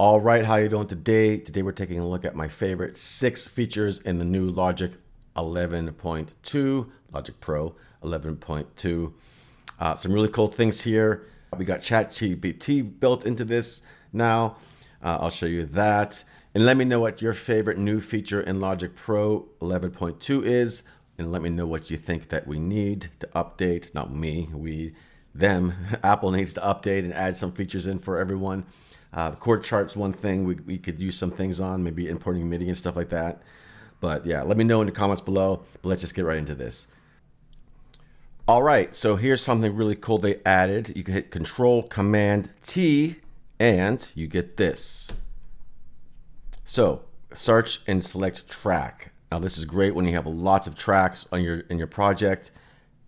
All right, how you doing today? Today we're taking a look at my favorite six features in the new Logic 11.2, Logic Pro 11.2. Uh, some really cool things here. We got ChatGPT built into this now. Uh, I'll show you that. And let me know what your favorite new feature in Logic Pro 11.2 is. And let me know what you think that we need to update. Not me, we, them. Apple needs to update and add some features in for everyone. Uh, chord chart's one thing we, we could use some things on, maybe importing MIDI and stuff like that. But yeah, let me know in the comments below. But let's just get right into this. All right, so here's something really cool they added. You can hit Control Command T and you get this. So search and select track. Now this is great when you have lots of tracks on your in your project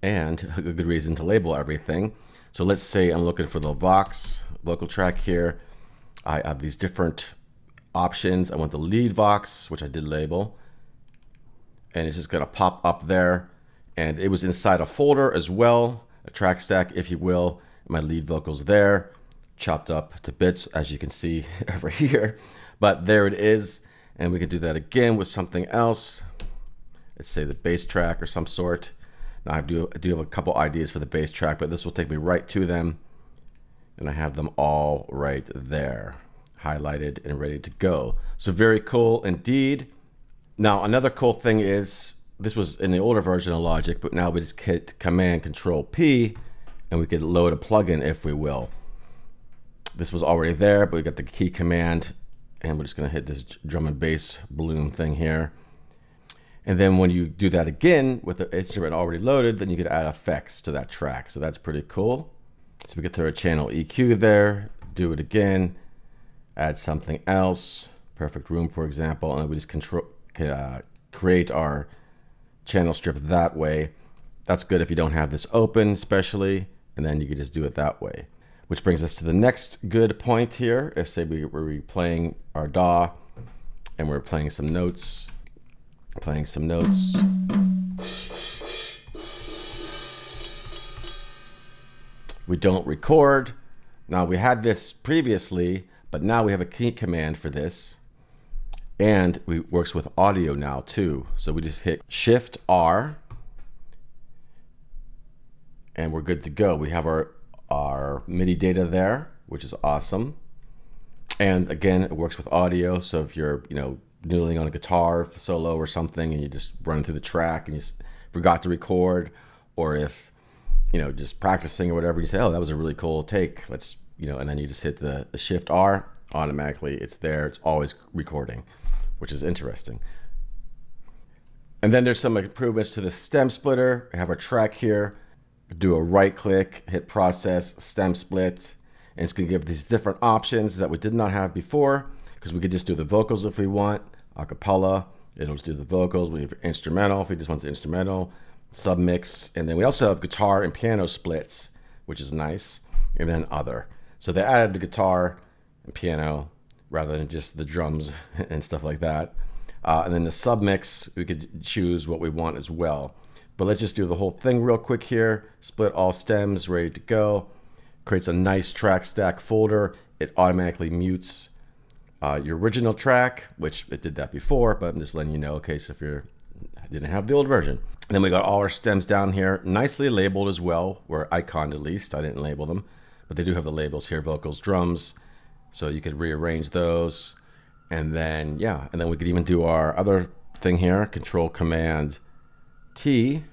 and a good reason to label everything. So let's say I'm looking for the Vox vocal track here. I have these different options. I want the lead Vox, which I did label, and it's just gonna pop up there. And it was inside a folder as well, a track stack, if you will. My lead vocals there, chopped up to bits, as you can see over here. But there it is. And we could do that again with something else. Let's say the bass track or some sort. Now I do, I do have a couple ideas for the bass track, but this will take me right to them and I have them all right there highlighted and ready to go. So very cool indeed. Now another cool thing is this was in the older version of Logic, but now we just hit Command Control P and we could load a plugin if we will. This was already there, but we got the key command and we're just gonna hit this drum and bass balloon thing here. And then when you do that again with the instrument already loaded, then you could add effects to that track. So that's pretty cool. So we could throw a channel EQ there, do it again, add something else, perfect room, for example, and we just control, uh, create our channel strip that way. That's good if you don't have this open, especially, and then you can just do it that way. Which brings us to the next good point here. If say we were playing our DAW and we're playing some notes, playing some notes. We don't record. Now we had this previously, but now we have a key command for this. And it works with audio now too. So we just hit Shift R and we're good to go. We have our, our MIDI data there, which is awesome. And again, it works with audio. So if you're, you know, noodling on a guitar solo or something and you just run through the track and you forgot to record, or if you know, just practicing or whatever, you say, oh, that was a really cool take. Let's, you know, and then you just hit the, the shift R automatically. It's there. It's always recording, which is interesting. And then there's some improvements to the stem splitter. I have our track here. Do a right click, hit process, stem split. And it's going to give these different options that we did not have before because we could just do the vocals if we want, acapella. It'll just do the vocals. We have instrumental if we just want the instrumental submix, and then we also have guitar and piano splits, which is nice, and then other. So they added the guitar and piano rather than just the drums and stuff like that. Uh, and then the submix, we could choose what we want as well. But let's just do the whole thing real quick here. Split all stems, ready to go. Creates a nice track stack folder. It automatically mutes uh, your original track, which it did that before, but I'm just letting you know in case if you didn't have the old version. And then we got all our stems down here, nicely labeled as well, or iconed at least. I didn't label them, but they do have the labels here, vocals, drums. So you could rearrange those. And then, yeah, and then we could even do our other thing here, Control Command T,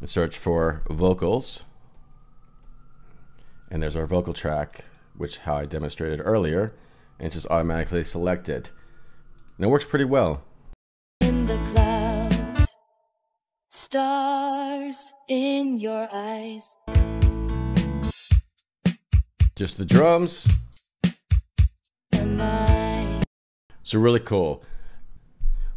and search for vocals. And there's our vocal track, which how I demonstrated earlier, and it's just automatically selected. And it works pretty well. Stars in your eyes. Just the drums. So really cool.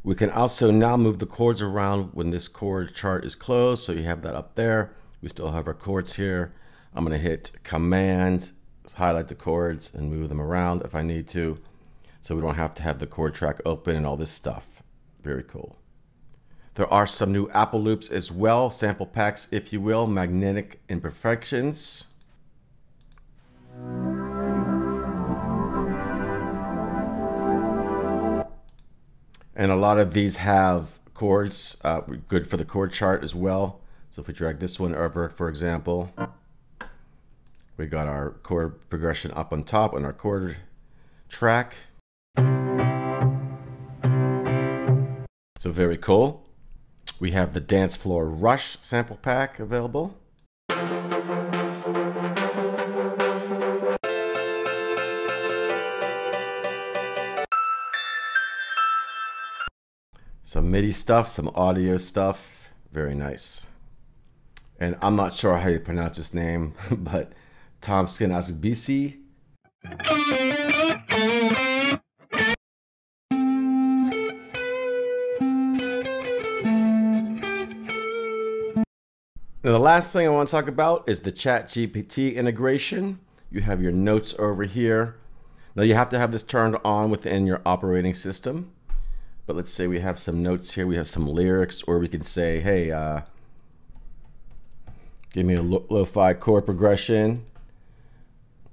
We can also now move the chords around when this chord chart is closed. So you have that up there. We still have our chords here. I'm gonna hit Command, highlight the chords and move them around if I need to. So we don't have to have the chord track open and all this stuff. Very cool. There are some new Apple loops as well, sample packs, if you will, magnetic imperfections. And a lot of these have chords, uh, good for the chord chart as well. So if we drag this one over, for example, we got our chord progression up on top on our chord track. So very cool. We have the Dance Floor Rush sample pack available. Some MIDI stuff, some audio stuff. Very nice. And I'm not sure how you pronounce his name, but Tom BC. Now, the last thing I want to talk about is the Chat GPT integration. You have your notes over here. Now, you have to have this turned on within your operating system. But let's say we have some notes here. We have some lyrics, or we can say, hey, uh, give me a lo-fi chord progression.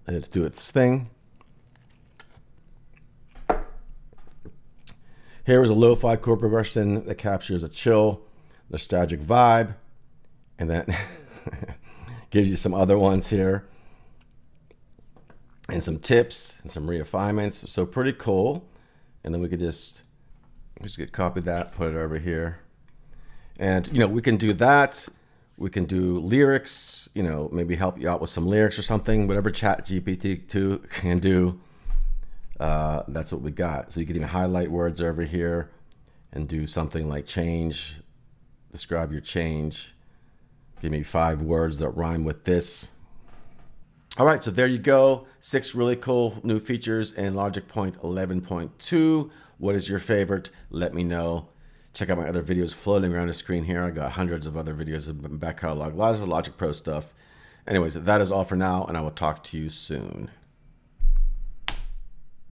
Let's do its thing. Here is a lo-fi chord progression that captures a chill, nostalgic vibe and then gives you some other ones here and some tips and some refinements. So pretty cool. And then we could just just get copy that, put it over here. And you know, we can do that. We can do lyrics, you know, maybe help you out with some lyrics or something, whatever chat GPT-2 can do. Uh, that's what we got. So you can even highlight words over here and do something like change, describe your change Give me five words that rhyme with this. All right, so there you go. Six really cool new features in Logic Pro 11.2. What is your favorite? Let me know. Check out my other videos floating around the screen here. I got hundreds of other videos in back catalog, lots of Logic Pro stuff. Anyways, that is all for now, and I will talk to you soon.